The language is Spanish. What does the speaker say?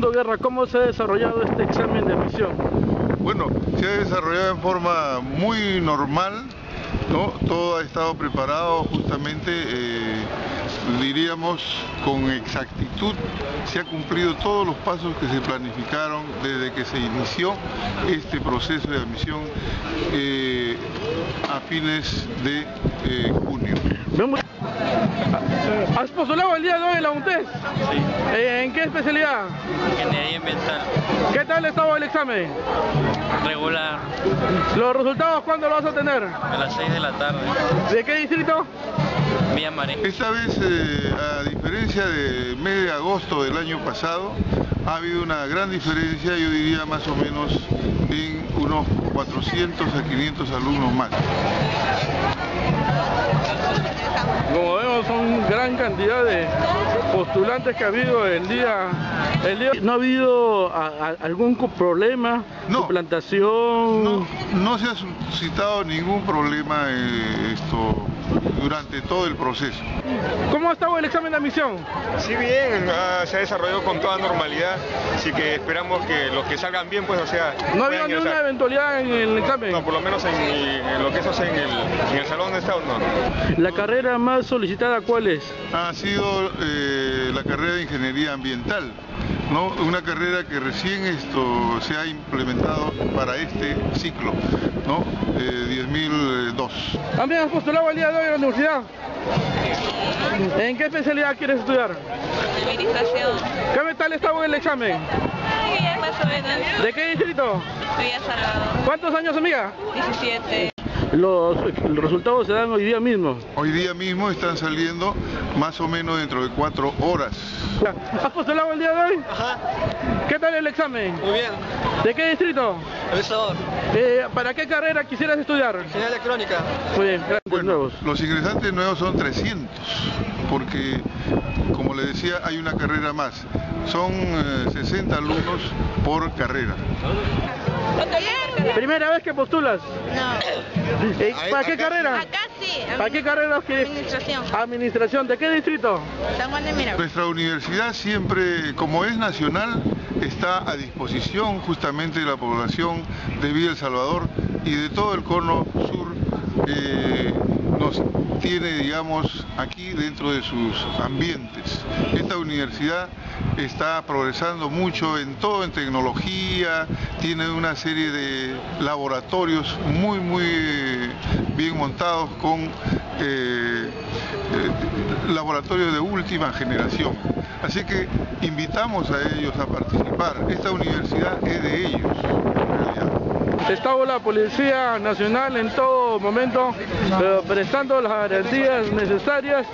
Guerra, ¿cómo se ha desarrollado este examen de admisión? Bueno, se ha desarrollado en forma muy normal, ¿no? Todo ha estado preparado justamente, eh, diríamos, con exactitud. Se ha cumplido todos los pasos que se planificaron desde que se inició este proceso de admisión eh, a fines de eh, junio. Vemos- ¿Has postulado el día de hoy en la UNTES? Sí, Eh, ¿En qué especialidad? ingeniería ambiental, ¿Qué tal estaba el examen? regular, ¿Los resultados cuándo los vas a tener? a las 6 de la tarde, ¿De qué distrito? Vía. Esta vez, eh, a diferencia del mes de agosto del año pasado, ha habido una gran diferencia, yo diría más o menos en unos 400 a 500 alumnos más. Como vemos gran cantidad de postulantes que ha habido el día, el día. ¿No ha habido a- a- algún problema? No. ¿Suplantación? No, no se ha suscitado ningún problema eh, durante todo el proceso. ¿Cómo ha estado el examen de admisión? Sí, bien, ah, se ha desarrollado con toda normalidad, así que esperamos que los que salgan bien, pues, o sea, ¿No ha habido puedan ninguna ingresar. eventualidad en el examen? No, por lo menos en, mi- en lo que eso es en el, en el salón de estado, no. ¿La carrera más solicitada cuál es? Ha sido eh, la carrera de Ingeniería Ambiental, ¿no? una carrera que recién esto se ha implementado para este ciclo, ¿no? Eh, 10.002. ¿También has postulado el día de hoy a la universidad? ¿En qué especialidad quieres estudiar? Administración. ¿Qué tal estaba el examen? Muy bien, más o menos. ¿De qué distrito? Villa Salgado. ¿Cuántos años, amiga? 17. Los, los resultados se dan hoy día mismo. Hoy día mismo están saliendo más o menos dentro de cuatro horas. ¿Has postulado el día de hoy? Ajá, ¿Qué tal el examen? muy bien. ¿De qué distrito? Avisador, Eh, ¿Para qué carrera quisieras estudiar? ingeniería electrónica. Muy bien, Bueno, nuevos. los ingresantes nuevos son 300, porque, como le decía, hay una carrera más. Son eh, 60 alumnos por carrera. ¿Primera vez que postulas? No. ¿Para qué carrera? Acá sí. ¿Para qué carrera? Administración. Administración. ¿De qué distrito? San Juan de Miraflores. Nuestra universidad siempre, como es nacional, está a disposición justamente de la población de Villa El Salvador y de todo el cono sur. eh, nos tiene, digamos, aquí dentro de sus ambientes. Esta universidad está progresando mucho en todo, en tecnología, tiene una serie de laboratorios muy, muy bien montados con eh, eh, laboratorios de última generación. Así que invitamos a ellos a participar. Esta universidad es de ellos, en realidad. Estaba la Policía Nacional en todo momento eh, prestando las garantías necesarias